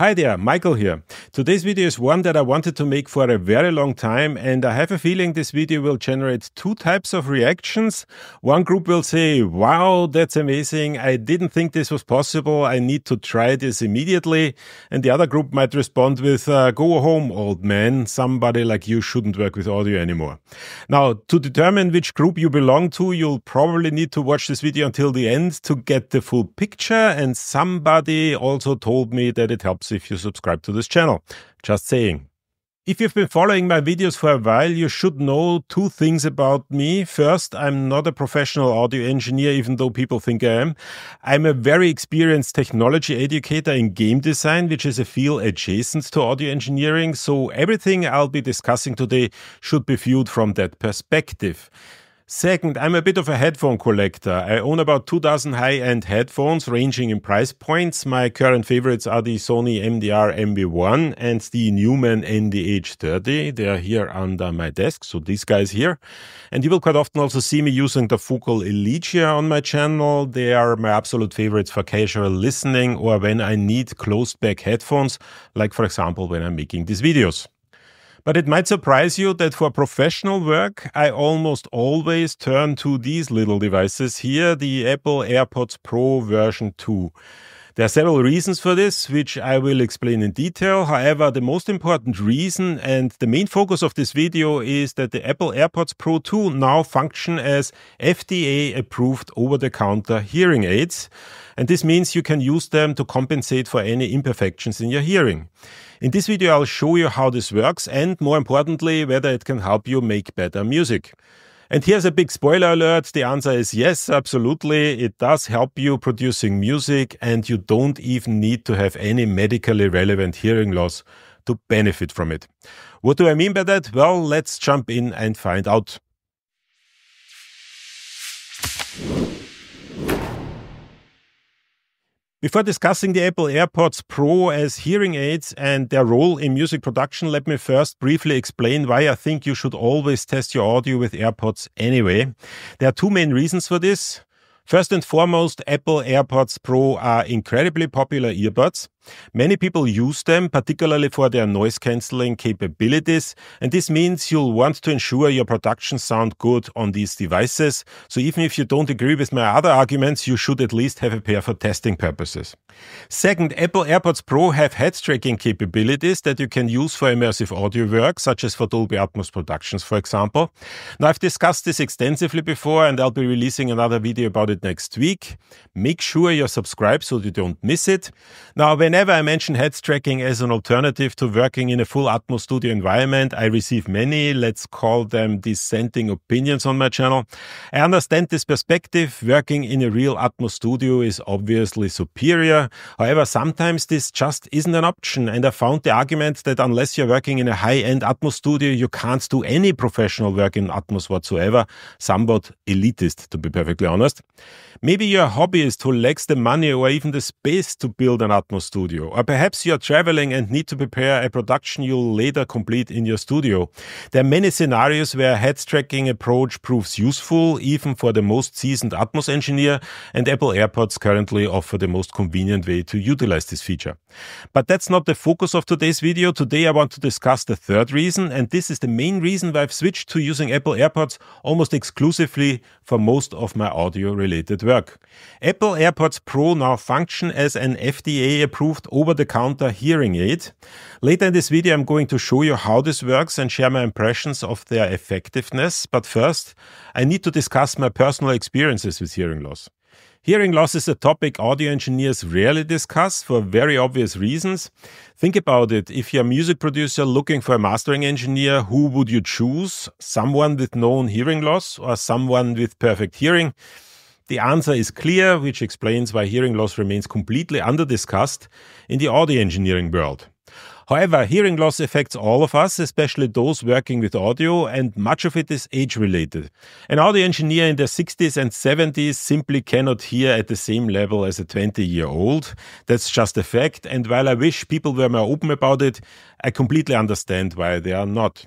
Hi there, Michael here. Today's video is one that I wanted to make for a very long time and I have a feeling this video will generate two types of reactions. One group will say, wow, that's amazing. I didn't think this was possible. I need to try this immediately. And the other group might respond with, uh, go home, old man. Somebody like you shouldn't work with audio anymore. Now, to determine which group you belong to, you'll probably need to watch this video until the end to get the full picture. And somebody also told me that it helps if you subscribe to this channel. Just saying. If you've been following my videos for a while, you should know two things about me. First, I'm not a professional audio engineer, even though people think I am. I'm a very experienced technology educator in game design, which is a field adjacent to audio engineering. So everything I'll be discussing today should be viewed from that perspective. Second, I'm a bit of a headphone collector. I own about 2000 high-end headphones ranging in price points. My current favorites are the Sony MDR MV1 and the Neumann NDH30. They're here under my desk, so these guys here. And you will quite often also see me using the Focal Elegia on my channel. They are my absolute favorites for casual listening or when I need closed back headphones, like for example when I'm making these videos. But it might surprise you that for professional work, I almost always turn to these little devices here, the Apple AirPods Pro version 2. There are several reasons for this, which I will explain in detail. However, the most important reason and the main focus of this video is that the Apple AirPods Pro 2 now function as FDA approved over-the-counter hearing aids. And this means you can use them to compensate for any imperfections in your hearing. In this video, I'll show you how this works and more importantly, whether it can help you make better music. And here's a big spoiler alert. The answer is yes, absolutely. It does help you producing music and you don't even need to have any medically relevant hearing loss to benefit from it. What do I mean by that? Well, let's jump in and find out. Before discussing the Apple AirPods Pro as hearing aids and their role in music production, let me first briefly explain why I think you should always test your audio with AirPods anyway. There are two main reasons for this. First and foremost, Apple AirPods Pro are incredibly popular earbuds. Many people use them, particularly for their noise cancelling capabilities, and this means you'll want to ensure your production sound good on these devices. So even if you don't agree with my other arguments, you should at least have a pair for testing purposes. Second, Apple AirPods Pro have head tracking capabilities that you can use for immersive audio work, such as for Dolby Atmos productions, for example. Now, I've discussed this extensively before, and I'll be releasing another video about it next week. Make sure you're subscribed so you don't miss it. Now, when Whenever I mention head tracking as an alternative to working in a full Atmos studio environment, I receive many, let's call them dissenting opinions on my channel. I understand this perspective. Working in a real Atmos studio is obviously superior. However, sometimes this just isn't an option. And I found the argument that unless you're working in a high-end Atmos studio, you can't do any professional work in Atmos whatsoever. Somewhat elitist, to be perfectly honest. Maybe you're a hobbyist who lacks the money or even the space to build an Atmos studio. Or uh, perhaps you're traveling and need to prepare a production you'll later complete in your studio. There are many scenarios where a head tracking approach proves useful, even for the most seasoned Atmos engineer, and Apple AirPods currently offer the most convenient way to utilize this feature. But that's not the focus of today's video. Today I want to discuss the third reason, and this is the main reason why I've switched to using Apple AirPods almost exclusively for most of my audio related work. Apple AirPods Pro now function as an FDA approved over the counter hearing aid. Later in this video, I'm going to show you how this works and share my impressions of their effectiveness. But first, I need to discuss my personal experiences with hearing loss. Hearing loss is a topic audio engineers rarely discuss for very obvious reasons. Think about it. If you're a music producer looking for a mastering engineer, who would you choose? Someone with known hearing loss or someone with perfect hearing? The answer is clear, which explains why hearing loss remains completely under-discussed in the audio engineering world. However, hearing loss affects all of us, especially those working with audio, and much of it is age related. An audio engineer in their 60s and 70s simply cannot hear at the same level as a 20 year old. That's just a fact, and while I wish people were more open about it, I completely understand why they are not.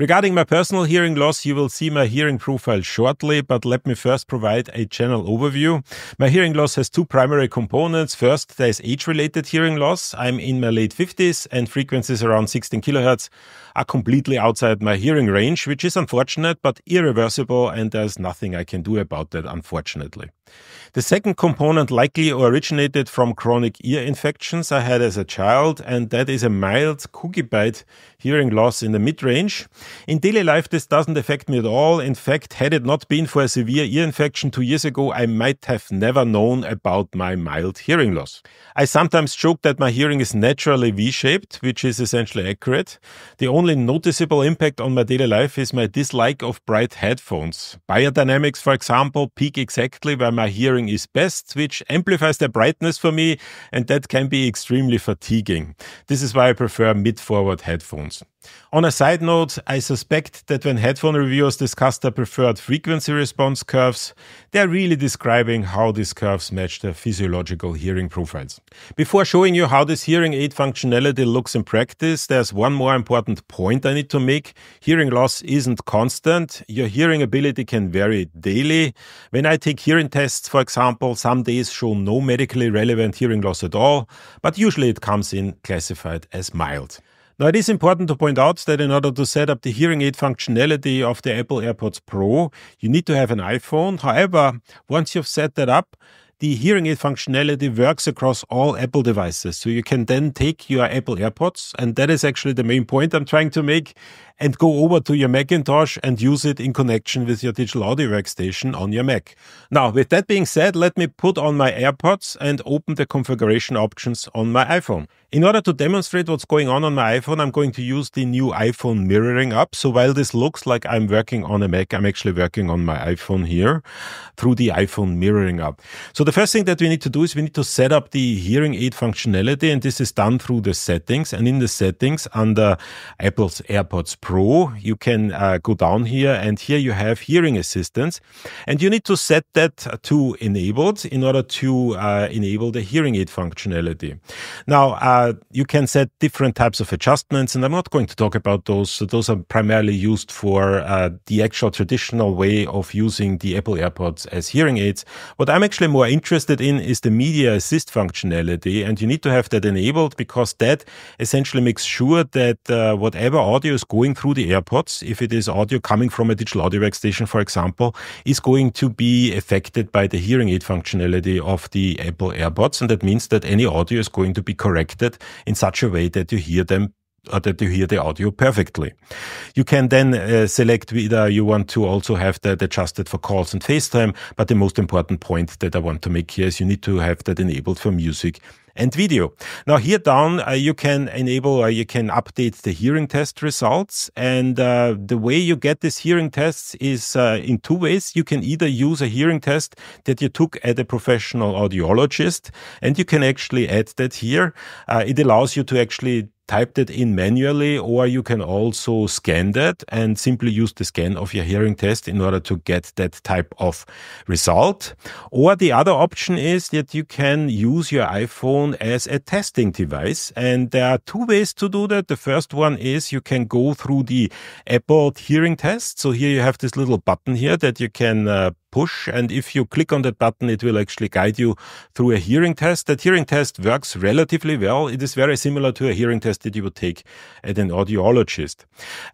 Regarding my personal hearing loss, you will see my hearing profile shortly, but let me first provide a general overview. My hearing loss has two primary components. First, there is age-related hearing loss. I'm in my late 50s and frequencies around 16 kilohertz are completely outside my hearing range, which is unfortunate but irreversible and there's nothing I can do about that, unfortunately. The second component likely originated from chronic ear infections I had as a child, and that is a mild cookie bite hearing loss in the mid range. In daily life, this doesn't affect me at all. In fact, had it not been for a severe ear infection two years ago, I might have never known about my mild hearing loss. I sometimes joke that my hearing is naturally V shaped, which is essentially accurate. The only noticeable impact on my daily life is my dislike of bright headphones. Beyerdynamics, for example, peak exactly where my hearing is best, which amplifies the brightness for me, and that can be extremely fatiguing. This is why I prefer mid forward headphones. On a side note, I suspect that when headphone reviewers discuss their preferred frequency response curves, they're really describing how these curves match their physiological hearing profiles. Before showing you how this hearing aid functionality looks in practice, there's one more important point I need to make. Hearing loss isn't constant. Your hearing ability can vary daily. When I take hearing tests, for example, some days show no medically relevant hearing loss at all, but usually it comes in classified as mild. Now, it is important to point out that in order to set up the hearing aid functionality of the Apple AirPods Pro, you need to have an iPhone. However, once you've set that up, the hearing aid functionality works across all Apple devices. So you can then take your Apple AirPods, and that is actually the main point I'm trying to make, and go over to your Macintosh and use it in connection with your digital audio workstation on your Mac. Now, with that being said, let me put on my AirPods and open the configuration options on my iPhone. In order to demonstrate what's going on on my iPhone, I'm going to use the new iPhone mirroring app. So while this looks like I'm working on a Mac, I'm actually working on my iPhone here through the iPhone mirroring app. So the first thing that we need to do is we need to set up the hearing aid functionality, and this is done through the settings. And in the settings under Apple's AirPods Pro, you can uh, go down here, and here you have hearing assistance, and you need to set that to enabled in order to uh, enable the hearing aid functionality. Now, uh, uh, you can set different types of adjustments, and I'm not going to talk about those. Those are primarily used for uh, the actual traditional way of using the Apple AirPods as hearing aids. What I'm actually more interested in is the media assist functionality, and you need to have that enabled because that essentially makes sure that uh, whatever audio is going through the AirPods, if it is audio coming from a digital audio workstation, for example, is going to be affected by the hearing aid functionality of the Apple AirPods, and that means that any audio is going to be corrected in such a way that you hear them or that you hear the audio perfectly. You can then uh, select whether you want to also have that adjusted for calls and FaceTime. But the most important point that I want to make here is you need to have that enabled for music and video. Now here down, uh, you can enable or you can update the hearing test results. And uh, the way you get this hearing tests is uh, in two ways. You can either use a hearing test that you took at a professional audiologist, and you can actually add that here. Uh, it allows you to actually type that in manually, or you can also scan that and simply use the scan of your hearing test in order to get that type of result. Or the other option is that you can use your iPhone as a testing device. And there are two ways to do that. The first one is you can go through the Apple hearing test. So here you have this little button here that you can uh, push. And if you click on that button, it will actually guide you through a hearing test. That hearing test works relatively well. It is very similar to a hearing test that you would take at an audiologist.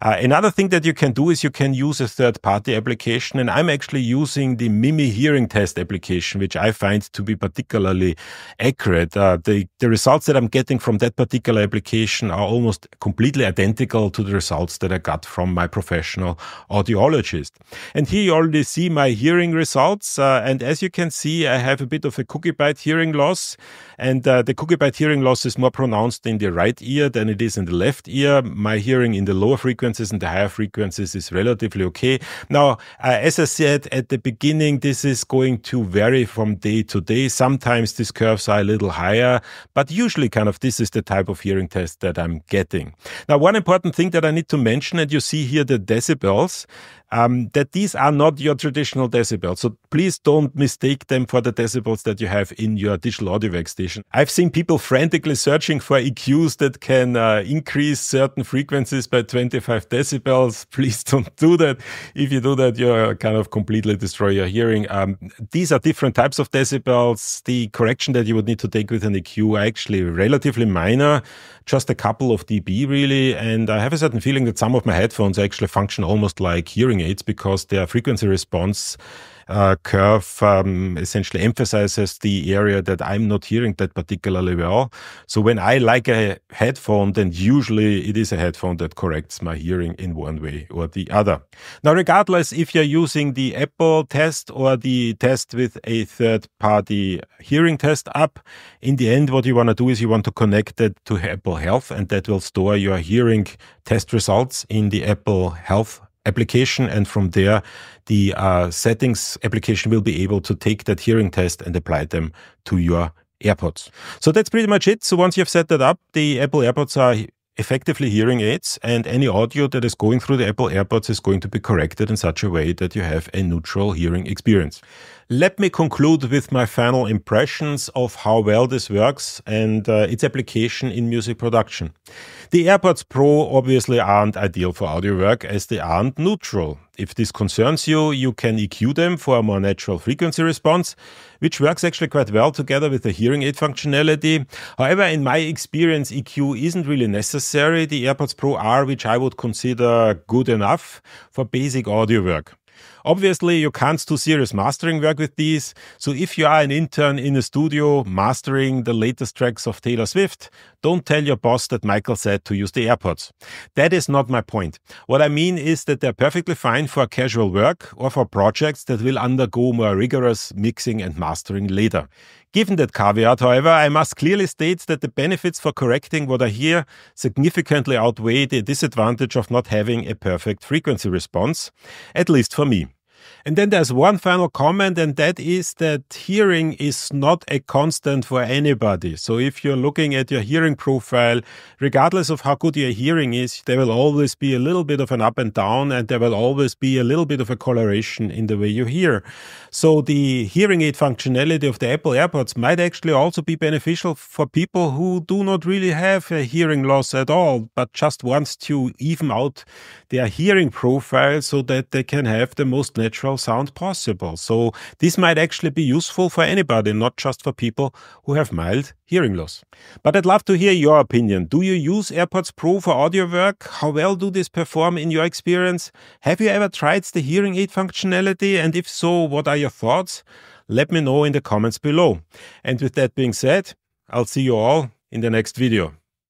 Uh, another thing that you can do is you can use a third party application. And I'm actually using the Mimi hearing test application, which I find to be particularly accurate. Uh, the, the results that I'm getting from that particular application are almost completely identical to the results that I got from my professional audiologist. And here you already see my hearing hearing results. Uh, and as you can see, I have a bit of a cookie bite hearing loss. And uh, the cookie bite hearing loss is more pronounced in the right ear than it is in the left ear. My hearing in the lower frequencies and the higher frequencies is relatively okay. Now, uh, as I said at the beginning, this is going to vary from day to day. Sometimes these curves are a little higher, but usually kind of this is the type of hearing test that I'm getting. Now, one important thing that I need to mention, and you see here the decibels, um, that these are not your traditional decibels. So please don't mistake them for the decibels that you have in your digital audio workstation. I've seen people frantically searching for EQs that can uh, increase certain frequencies by 25 decibels. Please don't do that. If you do that, you're kind of completely destroy your hearing. Um, these are different types of decibels. The correction that you would need to take with an EQ are actually relatively minor, just a couple of dB really. And I have a certain feeling that some of my headphones actually function almost like hearing aids because their frequency response uh, curve um, essentially emphasizes the area that I'm not hearing that particularly well. So when I like a headphone, then usually it is a headphone that corrects my hearing in one way or the other. Now, regardless if you're using the Apple test or the test with a third party hearing test app, in the end, what you want to do is you want to connect it to Apple Health and that will store your hearing test results in the Apple Health application. And from there, the uh, settings application will be able to take that hearing test and apply them to your AirPods. So that's pretty much it. So once you've set that up, the Apple AirPods are effectively hearing aids and any audio that is going through the Apple AirPods is going to be corrected in such a way that you have a neutral hearing experience. Let me conclude with my final impressions of how well this works and uh, its application in music production. The AirPods Pro obviously aren't ideal for audio work as they aren't neutral. If this concerns you, you can EQ them for a more natural frequency response, which works actually quite well together with the hearing aid functionality. However, in my experience, EQ isn't really necessary. The AirPods Pro are, which I would consider good enough for basic audio work. Obviously, you can't do serious mastering work with these. So if you are an intern in a studio mastering the latest tracks of Taylor Swift, don't tell your boss that Michael said to use the AirPods. That is not my point. What I mean is that they're perfectly fine for casual work or for projects that will undergo more rigorous mixing and mastering later. Given that caveat, however, I must clearly state that the benefits for correcting what I hear significantly outweigh the disadvantage of not having a perfect frequency response, at least for me. And then there's one final comment, and that is that hearing is not a constant for anybody. So if you're looking at your hearing profile, regardless of how good your hearing is, there will always be a little bit of an up and down, and there will always be a little bit of a coloration in the way you hear. So the hearing aid functionality of the Apple AirPods might actually also be beneficial for people who do not really have a hearing loss at all, but just wants to even out their hearing profile so that they can have the most natural sound possible. So this might actually be useful for anybody, not just for people who have mild hearing loss. But I'd love to hear your opinion. Do you use AirPods Pro for audio work? How well do these perform in your experience? Have you ever tried the hearing aid functionality? And if so, what are your thoughts? Let me know in the comments below. And with that being said, I'll see you all in the next video.